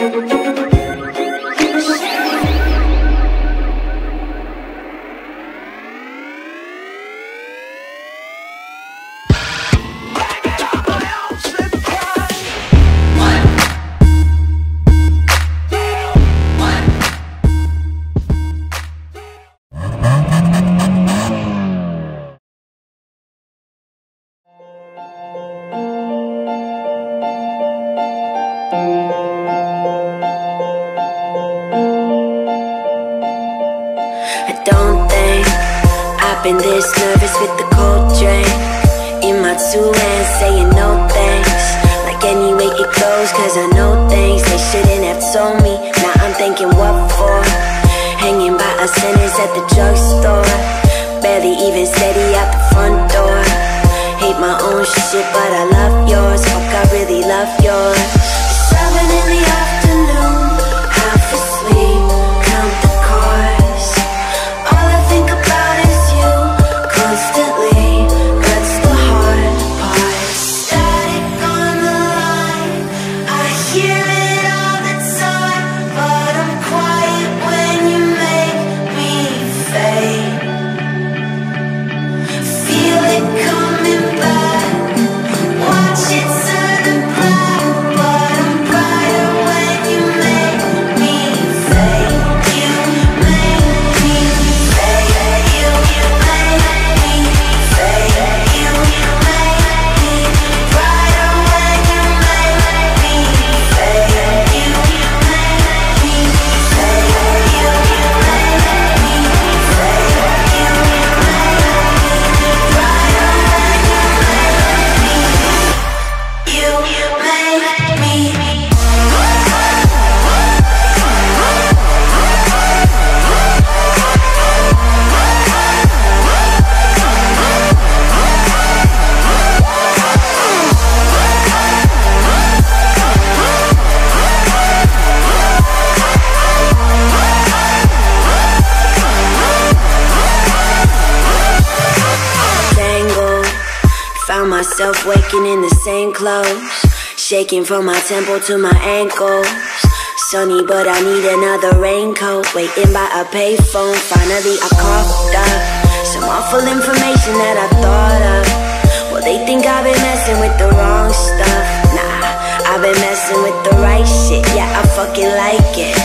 thank you. Been this nervous with the cold drink In my two hands saying no thanks. Like any way it goes cause I know things They shouldn't have told me, now I'm thinking what for? Hanging by a sentence at the drugstore. Barely even steady at the front door. Hate my own shit but I love yours. Fuck I really love yours Myself waking in the same clothes, shaking from my temple to my ankles. Sunny, but I need another raincoat. Waiting by a payphone, finally I coughed up some awful information that I thought of. Well, they think I've been messing with the wrong stuff. Nah, I've been messing with the right shit. Yeah, I fucking like it.